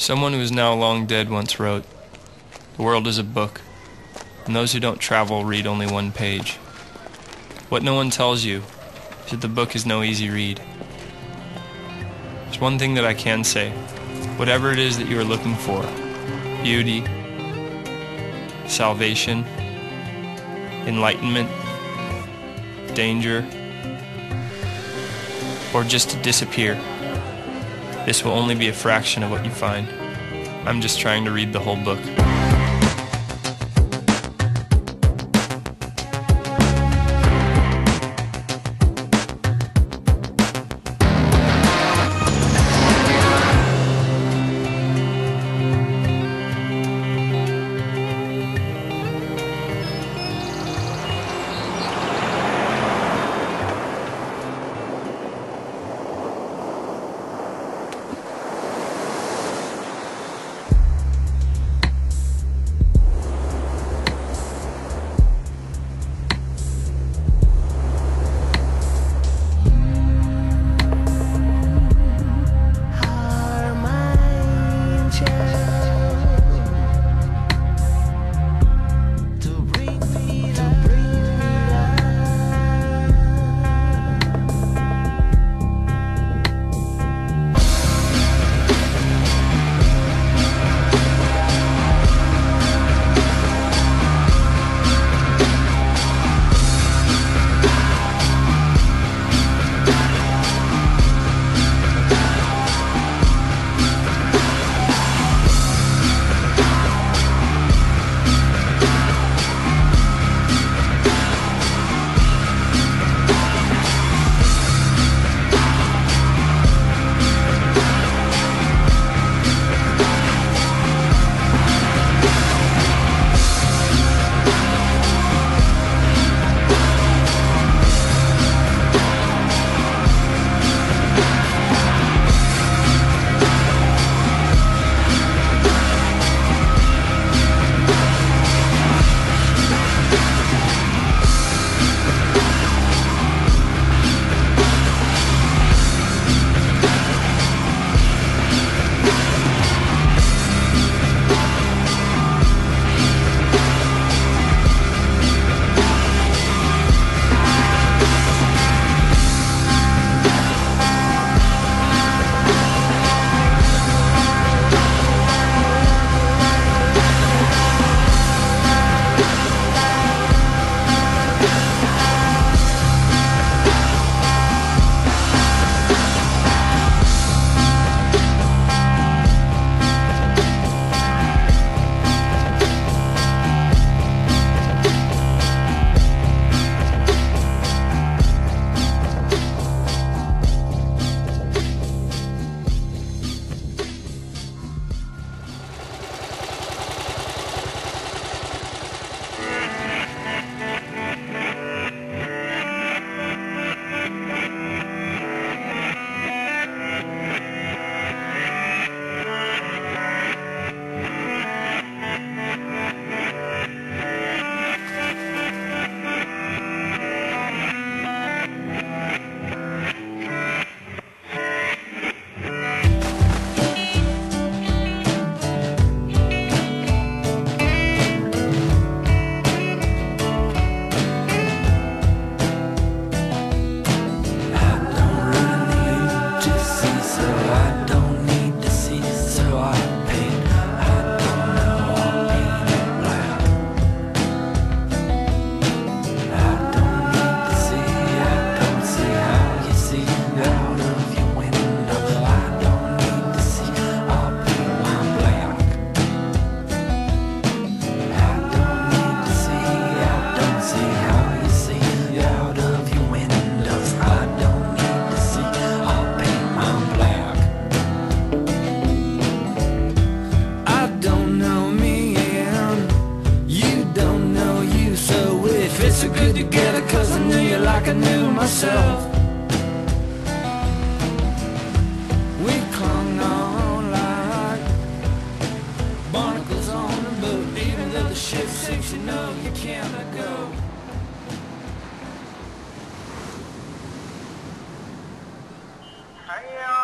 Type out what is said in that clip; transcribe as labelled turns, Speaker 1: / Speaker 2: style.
Speaker 1: Someone who is now long dead once wrote, The world is a book, and those who don't travel read only one page. What no one tells you is that the book is no easy read. There's one thing that I can say. Whatever it is that you are looking for, beauty, salvation, enlightenment, danger, or just to disappear, this will only be a fraction of what you find. I'm just trying to read the whole book.
Speaker 2: I knew myself. We clung on like barnacles on the boat. Even though the ship sinks, you know you can't let go.
Speaker 3: Hey, uh,